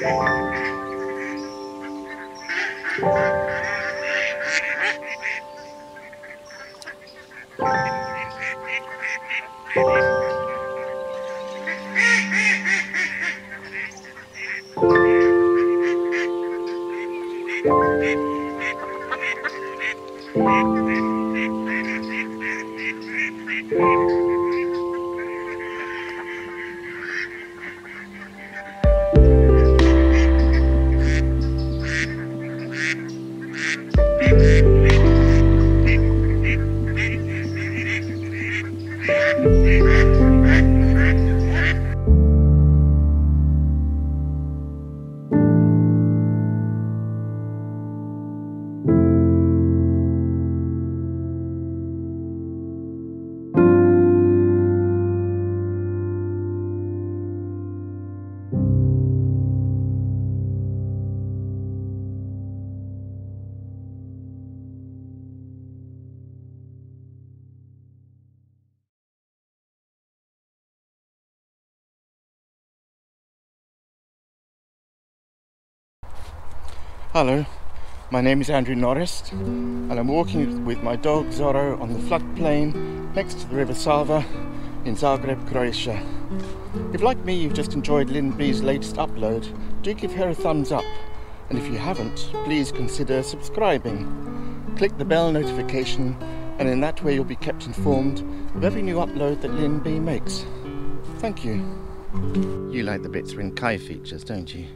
Thank you. Hello, my name is Andrew Norris and I'm walking with my dog Zorro on the floodplain next to the River Sava in Zagreb, Croatia. If like me you've just enjoyed Lynn B's latest upload, do give her a thumbs up and if you haven't, please consider subscribing. Click the bell notification and in that way you'll be kept informed of every new upload that Lynn B makes. Thank you. You like the bits when Kai features, don't you?